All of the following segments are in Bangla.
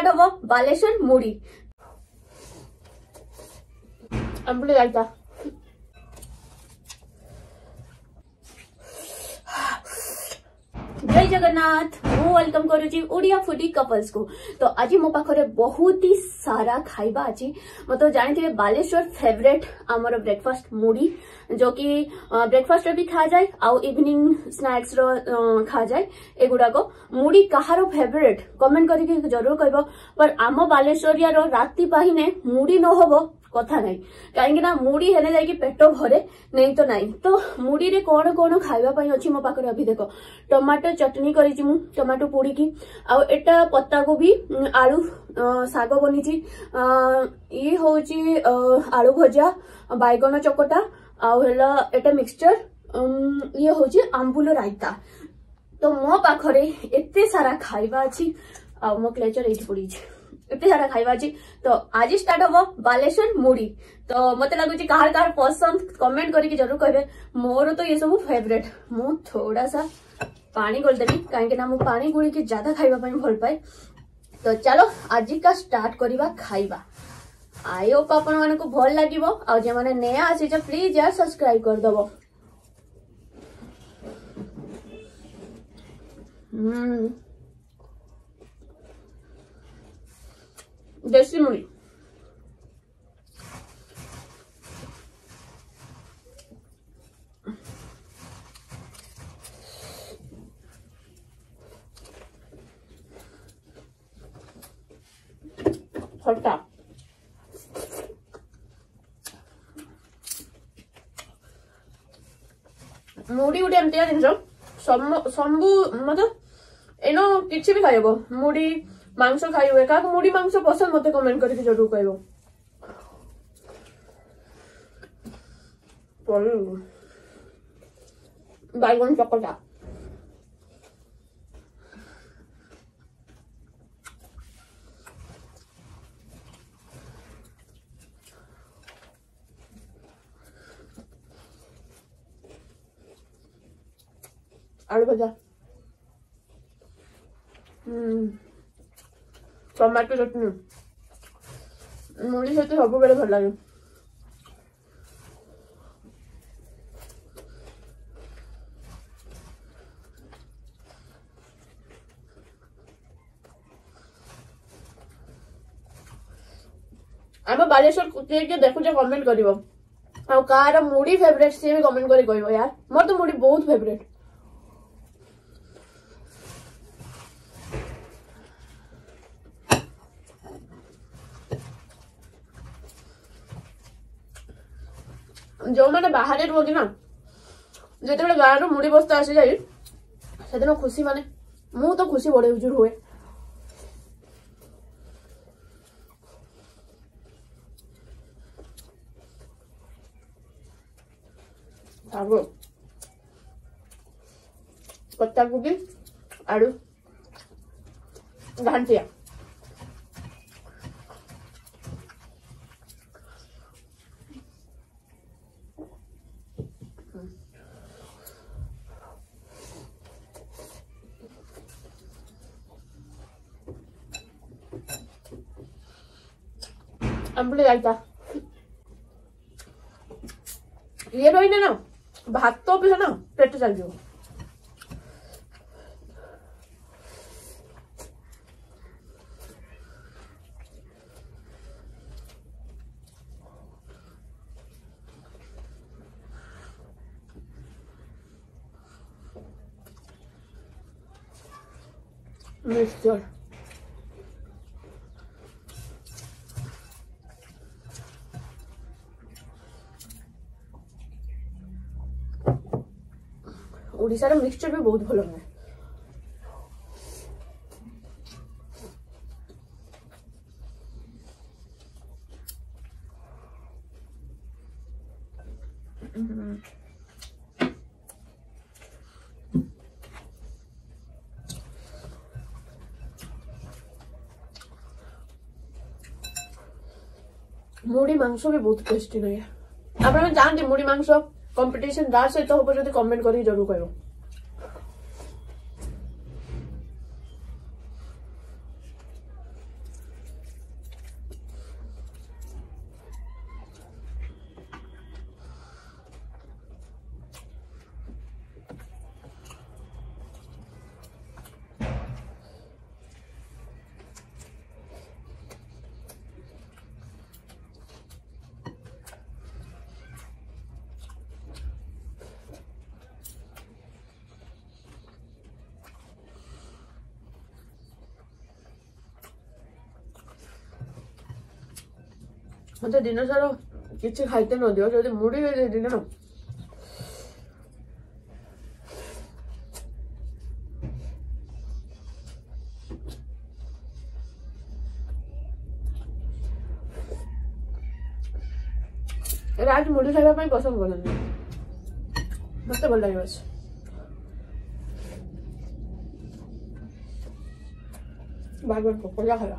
ಸ್ಟಾರ್ಟ್ ಹೋಗೋ ಬಾಲೇಶ್ವರ್ ಮೂಡಿ ಅಂಬ್ಳಿ ಆಯ್ತಾ जय जगन्नाथ मु वेलकम ओडिया कपल्स को तो आज मो पाखे बहुत ही सारा खाइबा अच्छे मत जानते बालेश्वर फेवरेट आमर ब्रेकफास्ट मुड़ी जो कि ब्रेकफास्ट भी खा जाए आउ इवनिंग स्नाक्स रहा जाए एगुडाक मुड़ी कहार फेवरेट कमेंट कर जरूर कह पर आम बालेश्वरिया राति पाही मुड़ी न हो କଥା ନାହିଁ କାହିଁକି ନା ମୁଢି ହେଲେ ଯାଇକି ପେଟ ଭରେ ନେଇ ତ ନାହିଁ ତ ମୁଢିରେ କ'ଣ କ'ଣ ଖାଇବା ପାଇଁ ଅଛି ମୋ ପାଖରେ ଅଭି ଦେଖ ଟମାଟୋ ଚଟଣି କରିଛି ମୁଁ ଟମାଟୋ ପୋଡ଼ିକି ଆଉ ଏଟା ପତ୍ତାକୋବି ଆଳୁ ଶାଗ ବନିଛି ଇଏ ହେଉଛି ଆଳୁ ଭଜା ବାଇଗଣ ଚକଟା ଆଉ ହେଲା ଏଟା ମିକ୍ସଚର ଇଏ ହେଉଛି ଆମ୍ବୁଲ ରାଇତା ତ ମୋ ପାଖରେ ଏତେ ସାରା ଖାଇବା ଅଛି ଆଉ ମୋ କ୍ଲେଚର ଏଇଠି ପଡ଼ିଛି पिजा खावा तो आज स्टार्ट हम बालेश्वर मुड़ी तो मत लगुच कहार कहार पसंद कमेंट करके जरूर कह मोर तो ये सब फेवरेट मु थोड़ा सा पानी गोलदेवि कहीं मुझे पा गोड़ के ज्यादा खावाई भल पाए तो चलो आज का स्टार्ट करवा खाइबा आई होप आप भल लगे आने नया आसीच प्लीज यार सब्सक्राइब करदेव हम्म 내시물 설탕 물이 우리한테 해야 되죠? 전부 전부 뭐죠? 이놈 기침이 가요 뭐 무리 মাংস খাই হুয়ে কাক মুড়ি মাংস পছন্দ মতো কমেন্ট করিকি জরুর কইব বাইগন চকটা আলু ভাজা হুম ଟମାଟୋ ଚଟଣି ମୁଢ଼ି ସହିତ ସବୁବେଳେ ଭଲ ଲାଗେ ଆମ ବାଲେଶ୍ୱର କିଏ କିଏ ଦେଖୁଛେ କମେଣ୍ଟ କରିବ ଆଉ କାହାର ମୁଢ଼ି ଫେଭରେଟ୍ ସିଏ ବି କମେଣ୍ଟ କରି କହିବ ୟାର ମୋର ତ ମୁଢ଼ି ବହୁତ ଫେଭରେଟ୍ ଯେଉଁମାନେ ବାହାରେ ରୁହନ୍ତି ନା ଯେତେବେଳେ ଗାଁରୁ ମୁଢ଼ି ବସ୍ତା ଆସିଯାଏ ସେଦିନ ଖୁସି ମାନେ ମୁଁ ତ ଖୁସି ବଡ଼ ଉଜୁର ହୁଏ ତାପରେ ପତ୍ତାକୋବି ଆଳୁ ଘାଣ୍ଟିଆ I really ये रोई ने ना भात तो भी है ना पेट चल जाओ sure. ଓଡ଼ିଶାର ମିକ୍ସଚର୍ ବି ବହୁତ ଭଲ ନୁହେଁ মুড়ি মাংস বি বহুত টেষ্টি লাগে আপনারা জানেন যে মুড়ি মাংস कंपटीशन दार सहित हम जो कमेंट कर जरूर कह 근데 니네처럼 기치 갈 때는 어디 어디 물이 되는 এটা আজ মুড়ি খাওয়া পাই পছন্দ করেন না বুঝতে পারলাম এবার বারবার পকোড়া খাওয়া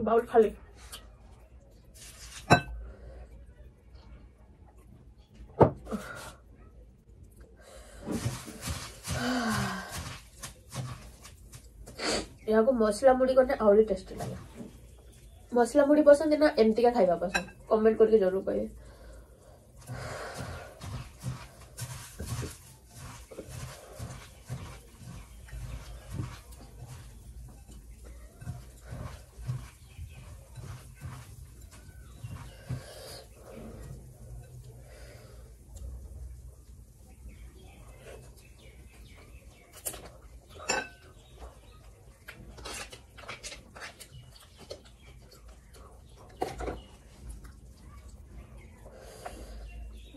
el baúl, jale. ଏହାକୁ ମସଲା ମୁଢି କଲେ ଆହୁରି ଟେଷ୍ଟି ଲାଗେ ମସଲା ମୁଢି ପସନ୍ଦ ନା ଏମିତିକା ଖାଇବା ପସନ୍ଦ କମେଣ୍ଟ କରିକି ଜରୁର କହିବେ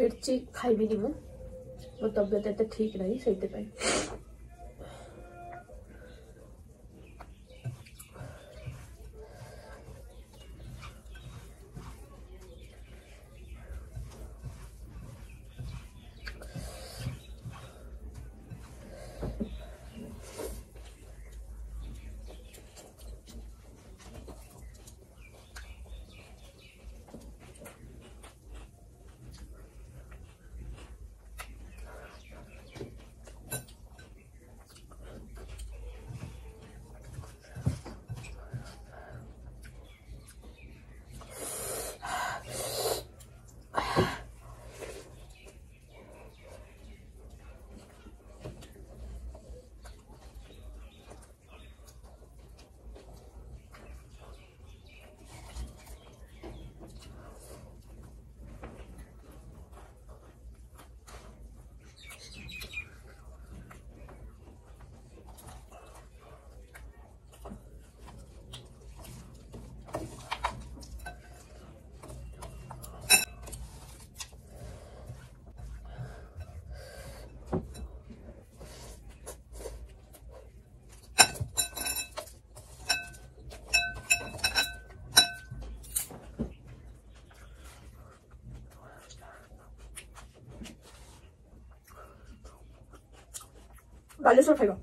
ମିର୍ଚି ଖାଇବିନି ମୁଁ ମୋ ତବିୟତ ଏତେ ଠିକ୍ ନାହିଁ ସେଇଥିପାଇଁ 빨리 수업해가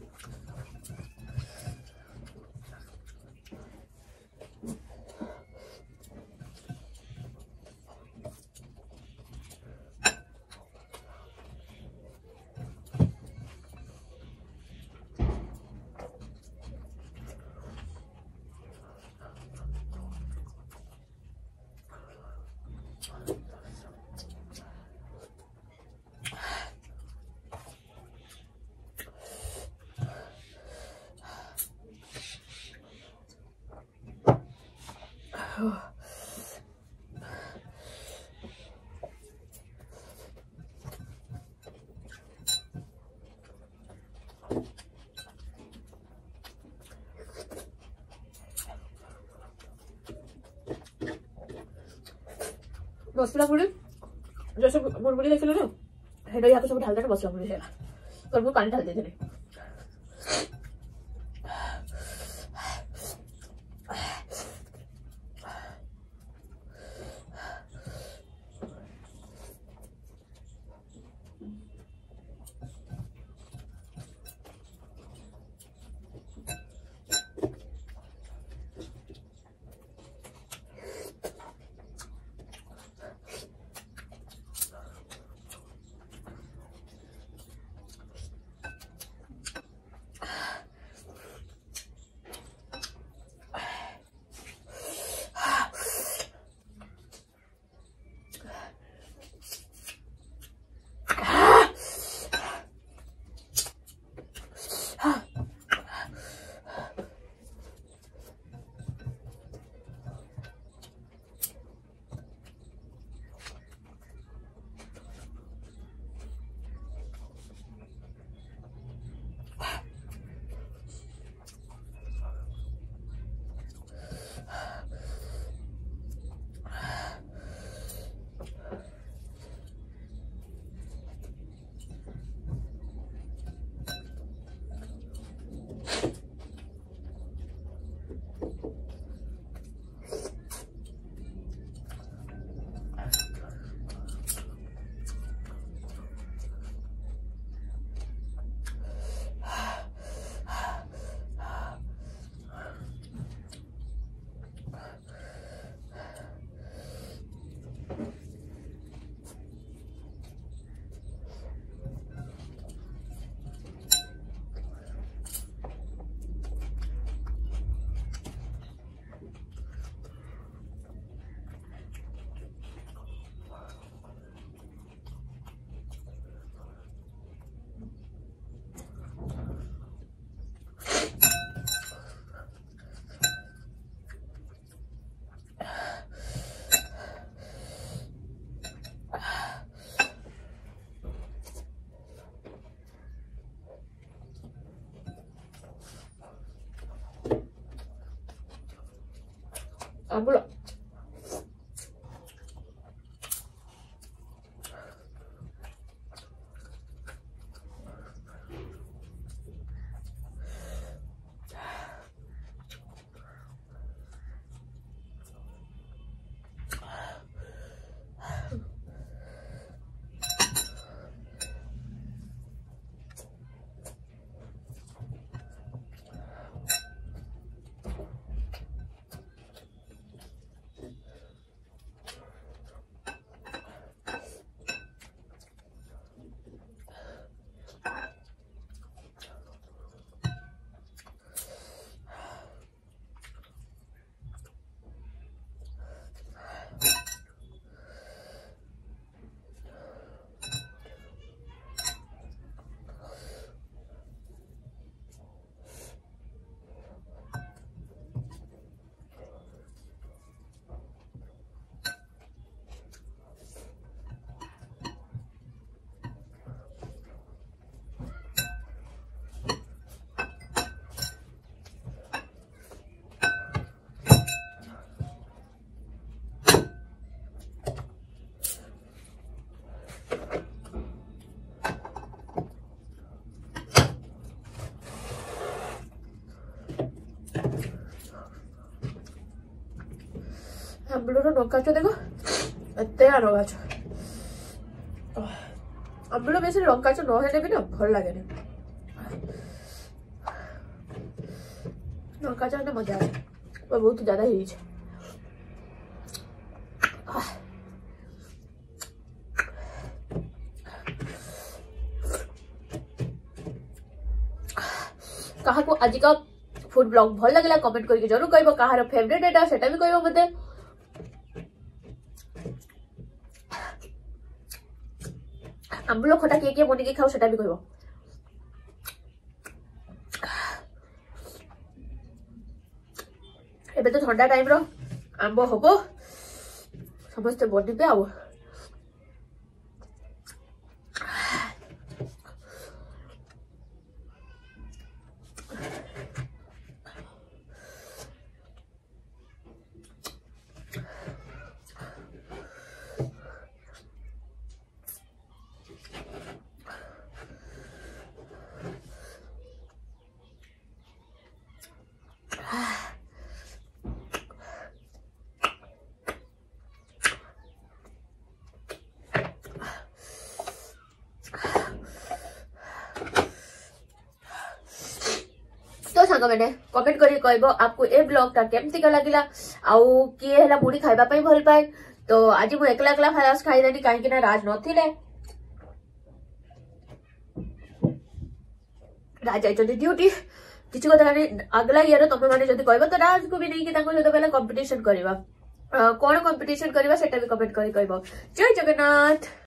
মশলা গুঁড়ি যেসব গুড়গুড়ি রেখেছিল না সেটাই হাতে সব ঢালতে মশলা গুঁড়ি সেটা তারপর পানি ঢালতে দেবে Ah ambeluro no cacho tengo ଏତେ ଆର ଗଛ ଆମ୍ବିଳ ବେଶୀ ଲଙ୍କା ଗଛ ନହେଲେ ବି ନା ଭଲ ଲାଗେନି ଲଙ୍କା ଚାଟ ମଜା ଆସେ ବହୁତ ଜ୍ୟାଦା ହେଇଯାଇଛି କାହାକୁ ଆଜିକା ଫୁଡ୍ ବ୍ଲଗ୍ ଭଲ ଲାଗିଲା କମେଣ୍ଟ କରିକି ଜରୁର କହିବ କାହାର ଫେଭରେଟ୍ ଏଇଟା ସେଟା ବି କହିବ ମୋତେ আমুল খটা কি কি মই কি খাওঁ সেইটা বি কৰিব এবাৰতো ঠাণ্ডা টাইমৰ আৰম্ভ হ'ব সমস্তে বডিবে আৰু मैंने कमेंट कर आपको ए ब्लॉग टा केमती लगे आउ किए है मुड़ी खाइबा भल पाए तो आज मुझे एकला एकला खाई कहीं राज नथिले राज ड्यूटी किसी कथा मानी अगला इयर तुम मैंने जो कह तो राज को भी नहीं सहित पहले कंपिटन करवा कौन कंपिटन करवा कमेंट कर जय जगन्नाथ